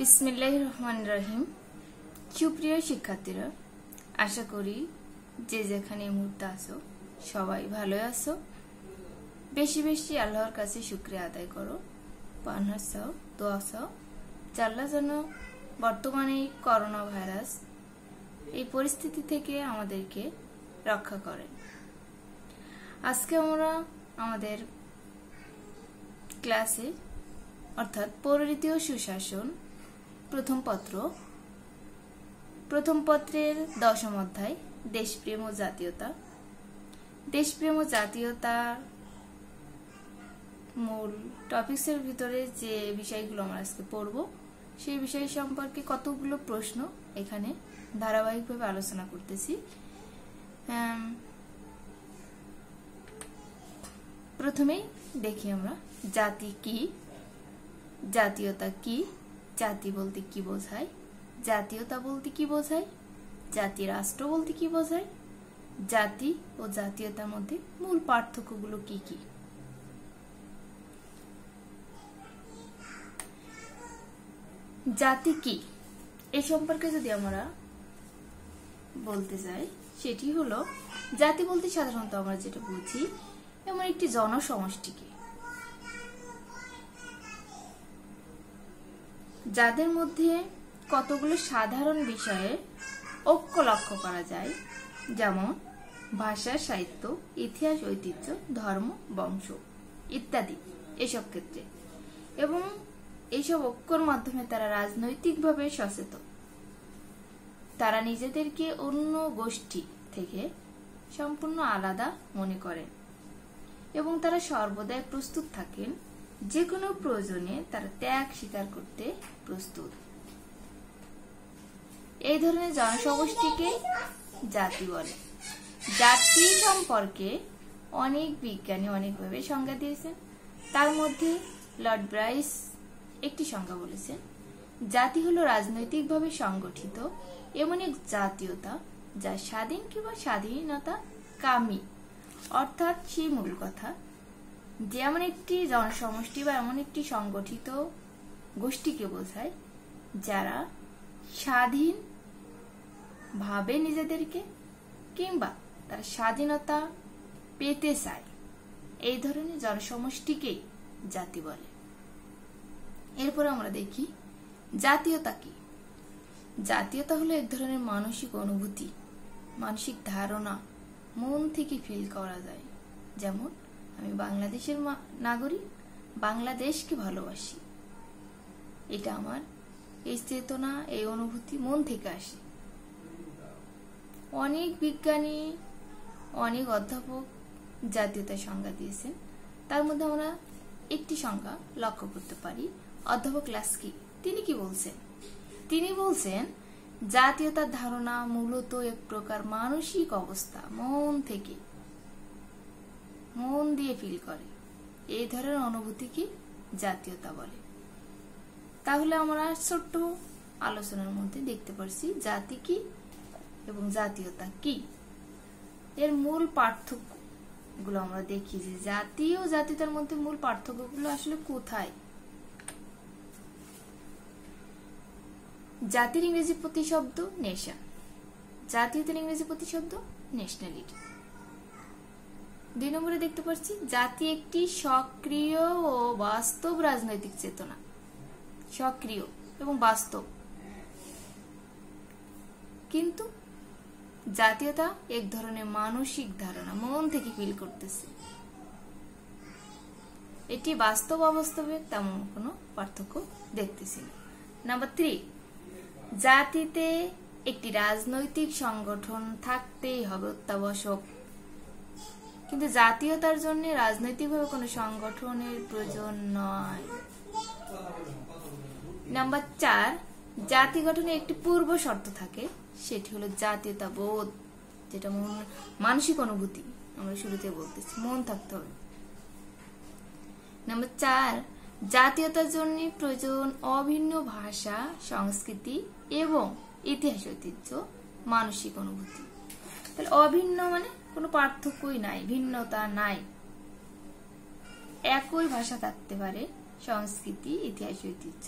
বিসমিল্লাহ রহমান রহিম সুপ্রিয় শিক্ষার্থীরা, আশা করি যে যেখানে মুহূর্তে আসো সবাই ভালো আছো। বেশি বেশি আল্লাহর কাছে শুক্রিয়া আদায় করো পানহার চাও, দোয়া চাও। জাল্লা যেন বর্তমানে করোনা ভাইরাস এই পরিস্থিতি থেকে আমাদেরকে রক্ষা করেন আজকে আমরা আমাদের ক্লাসে অর্থাৎ পৌররীতি ও সুশাসন প্রথম পত্র। প্রথম পত্রের দশম অধ্যায়, দেশপ্রেম ও জাতীয়তা। দেশপ্রেম ও জাতীয়তা মূল টপিক্সের ভিতরে যে বিষয়গুলো আমরা আজকে পড়ব, সেই বিষয় সম্পর্কে কতগুলো প্রশ্ন এখানে ধারাবাহিকভাবে আলোচনা করতেছি। প্রথমেই দেখি আমরা, জাতি কি, জাতীয়তা কি জাতি বলতে কি বোঝায়? জাতীয়তা বলতে কি বোঝায়? জাতি রাষ্ট্র বলতে কি বোঝায়? জাতি ও জাতীয়তার মধ্যে মূল পার্থক্যগুলো কি কি? জাতি কি? এ সম্পর্কে যদি আমরা বলতে চাই সেটি হলো, জাতি বলতে সাধারণত আমরা যেটা বুঝি, এমন একটি জনসমষ্টিকে। যাদের মধ্যে কতগুলো সাধারণ বিষয়ে ঐক্য লক্ষ্য করা যায়, যেমন ভাষা, সাহিত্য, ইতিহাস, ঐতিহ্য, ধর্ম, বংশ ইত্যাদি এসব ক্ষেত্রে। এবং এইসব ঐক্যর মাধ্যমে তারা রাজনৈতিকভাবে সচেতন। তারা নিজেদেরকে অন্য গোষ্ঠী থেকে সম্পূর্ণ আলাদা মনে করেন এবং তারা সর্বদাই প্রস্তুত থাকেন যে কোনো প্রয়োজনে তারা ত্যাগ স্বীকার করতে প্রস্তুত। এই ধরনের জনসমষ্টিকে জাতি বলে। জাতি সম্পর্কে অনেক বিজ্ঞানী অনেকভাবে সংজ্ঞা দিয়েছেন। তার মধ্যে লর্ড ব্রাইস একটি সংজ্ঞা বলেছেন, জাতি হলো রাজনৈতিকভাবে সংগঠিত এমন এক জাতীয়তা যা স্বাধীন কিংবা স্বাধীনতা কামী। অর্থাৎ সেই মূল কথা যে এমন একটি জনসমষ্টি বা এমন একটি সংগঠিত গোষ্ঠীকে বোঝায়, যারা স্বাধীন ভাবে নিজেদেরকে কিংবা তারা স্বাধীনতা পেতে চায়। এই ধরনের জনসমষ্টিকেই জাতি বলে। এরপর আমরা দেখি, জাতীয়তা কি? জাতীয়তা হলো এক ধরনের মানসিক অনুভূতি, মানসিক ধারণা মন থেকে ফিল করা যায়। যেমন আমি বাংলাদেশের নাগরিক, বাংলাদেশকে ভালোবাসি। এটা আমার এই চেতনা, এই অনুভূতি মন থেকে আসে। অনেক বিজ্ঞানী, অনেক অধ্যাপক জাতীয়তার সংজ্ঞা দিয়েছেন। তার মধ্যে আমরা একটি সংজ্ঞা লক্ষ্য করতে পারি। অধ্যাপক লাস্কি, তিনি কি বলছেন? তিনি বলছেন, জাতীয়তার ধারণা মূলত এক প্রকার মানসিক অবস্থা, মন থেকে। মন দিয়ে ফিল করে। এই ধরনের অনুভূতিকে জাতীয়তা বলে? তাহলে আমরা ছোট্ট আলোচনার মধ্যে দেখতে পারছি জাতি কি এবং জাতীয়তা কি। এর মূল পার্থক্যগুলো আমরা দেখি যে জাতি ও জাতীয়তার মধ্যে মূল পার্থক্যগুলো আসলে কোথায়? জাতির ইংরেজি প্রতিশব্দ নেশন জাতীয়তার ইংরেজি প্রতিশব্দ ন্যাশনালিটি দুই নম্বরে দেখতে পাচ্ছি, জাতি একটি সক্রিয় ও বাস্তব রাজনৈতিক চেতনা। সক্রিয় এবং বাস্তব। কিন্তু জাতীয়তা এক ধরনের মানসিক ধারণা, মন থেকে ফিল করতেছে। এটি বাস্তব অবাস্তবে তেমন কোনো পার্থক্য দেখতেছি না। নাম্বার থ্রি জাতিতে একটি রাজনৈতিক সংগঠন থাকতেই হবে অত্যাবশ্যক। কিন্তু জাতীয়তার জন্য রাজনৈতিকভাবে কোনো সংগঠনের প্রয়োজন নয়। নাম্বার চার, জাতি গঠনে একটি পূর্ব শর্ত থাকে, সেটি হলো জাতীয়তা বোধ যেটা মন, মানসিক অনুভূতি। আমরা শুরুতে বলতেছি, মন থাকতে হবে। নাম্বার চার, জাতীয়তার জন্য প্রয়োজন অভিন্ন ভাষা, সংস্কৃতি এবং ইতিহাস ঐতিহ্য, মানসিক অনুভূতি। তাহলে অভিন্ন মানে কোনো পার্থক্যই নাই, ভিন্নতা নাই। একই ভাষা থাকতে পারে সংস্কৃতি, ইতিহাস, ঐতিহ্য।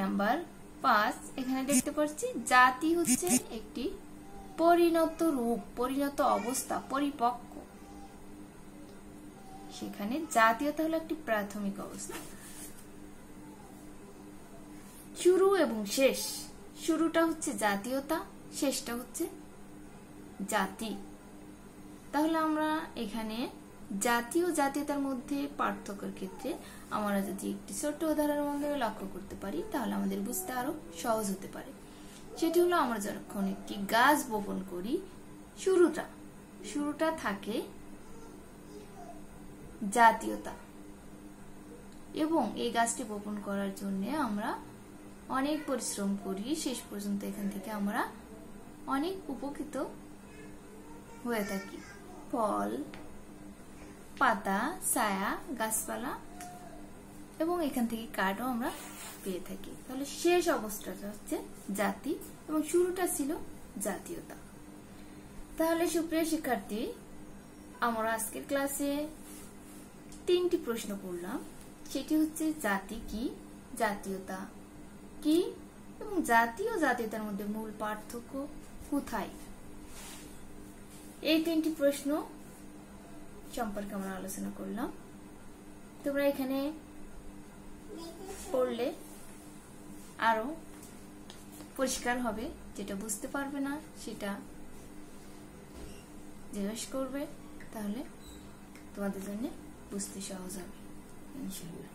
নাম্বার পাঁচ, এখানে দেখতে পাচ্ছি, জাতি হচ্ছে একটি পরিণত রূপ, পরিণত অবস্থা, পরিপক্ক। সেখানে জাতীয়তা হলো একটি প্রাথমিক অবস্থা। শুরু এবং শেষ, শুরুটা হচ্ছে জাতীয়তা, শেষটা হচ্ছে জাতি। তাহলে আমরা এখানে জাতীয় জাতীয়তার মধ্যে পার্থক্যের ক্ষেত্রে আমরা যদি একটি ছোট্ট উদাহরণের মাধ্যমে লক্ষ্য করতে পারি, তাহলে আমাদের বুঝতে আরও সহজ হতে পারে। সেটি হলো আমরা যখন একটি গাছ বপন করি, শুরুটা শুরুটা থাকে জাতীয়তা। এবং এই গাছটি বপন করার জন্য আমরা অনেক পরিশ্রম করি, শেষ পর্যন্ত এখান থেকে আমরা অনেক উপকৃত হয়ে থাকি। ফল, পাতা, ছায়া, গাছপালা এবং এখান থেকে কাঠও আমরা পেয়ে থাকি। তাহলে শেষ অবস্থাটা হচ্ছে জাতি এবং শুরুটা ছিল জাতীয়তা। তাহলে সুপ্রিয় শিক্ষার্থী, আমরা আজকের ক্লাসে তিনটি প্রশ্ন করলাম। সেটি হচ্ছে জাতি কি, জাতীয়তা কি এবং জাতীয় জাতীয়তার মধ্যে মূল পার্থক্য কোথায়? এই তিনটি প্রশ্ন সম্পর্কে আমরা আলোচনা করলাম। তোমরা এখানে পড়লে আরও পরিষ্কার হবে যেটা বুঝতে পারবে না সেটা জিজ্ঞেস করবে, তাহলে তোমাদের জন্য বুঝতে সহজ হবে ইনশাল্লাহ